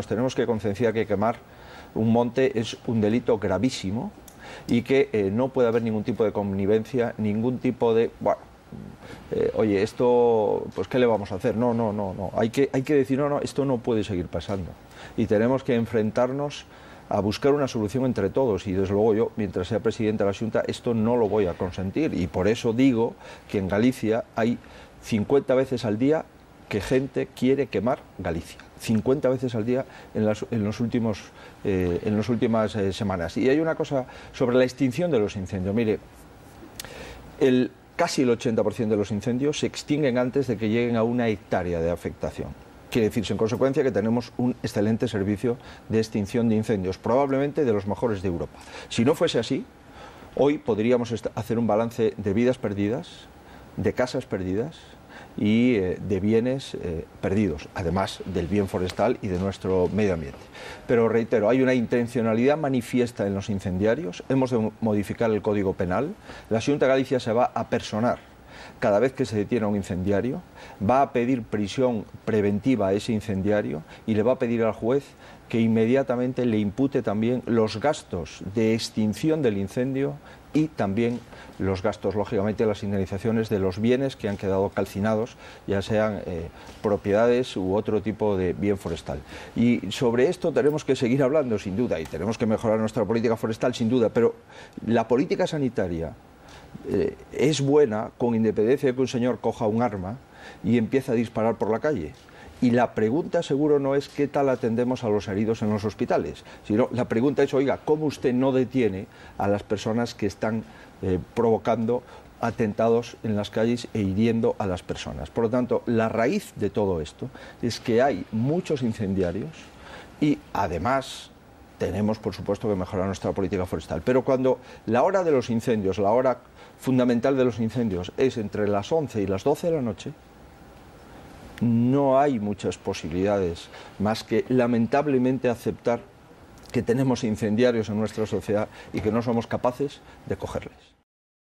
nos tenemos que concienciar que quemar un monte es un delito gravísimo y que eh, no puede haber ningún tipo de connivencia, ningún tipo de... Bueno, eh, oye, esto, pues ¿qué le vamos a hacer? No, no, no, no. Hay que, hay que decir, no, no, esto no puede seguir pasando. Y tenemos que enfrentarnos a buscar una solución entre todos y desde luego yo, mientras sea presidente de la Junta, esto no lo voy a consentir y por eso digo que en Galicia hay 50 veces al día que gente quiere quemar Galicia. 50 veces al día en las, los últimos, eh, en las últimas eh, semanas. Y hay una cosa sobre la extinción de los incendios. Mire, el, casi el 80% de los incendios se extinguen antes de que lleguen a una hectárea de afectación. Quiere decirse, en consecuencia, que tenemos un excelente servicio de extinción de incendios, probablemente de los mejores de Europa. Si no fuese así, hoy podríamos hacer un balance de vidas perdidas, de casas perdidas, y eh, de bienes eh, perdidos, además del bien forestal y de nuestro medio ambiente. Pero reitero, hay una intencionalidad manifiesta en los incendiarios, hemos de modificar el Código Penal, la Junta de Galicia se va a personar. Cada vez que se detiene un incendiario, va a pedir prisión preventiva a ese incendiario y le va a pedir al juez que inmediatamente le impute también los gastos de extinción del incendio y también los gastos, lógicamente, las indemnizaciones de los bienes que han quedado calcinados, ya sean eh, propiedades u otro tipo de bien forestal. Y sobre esto tenemos que seguir hablando, sin duda, y tenemos que mejorar nuestra política forestal, sin duda, pero la política sanitaria eh, es buena con independencia de que un señor coja un arma y empiece a disparar por la calle. Y la pregunta seguro no es qué tal atendemos a los heridos en los hospitales, sino la pregunta es, oiga, ¿cómo usted no detiene a las personas que están eh, provocando atentados en las calles e hiriendo a las personas? Por lo tanto, la raíz de todo esto es que hay muchos incendiarios y además tenemos, por supuesto, que mejorar nuestra política forestal. Pero cuando la hora de los incendios, la hora fundamental de los incendios es entre las 11 y las 12 de la noche, no hay muchas posibilidades más que lamentablemente aceptar que tenemos incendiarios en nuestra sociedad y que no somos capaces de cogerles.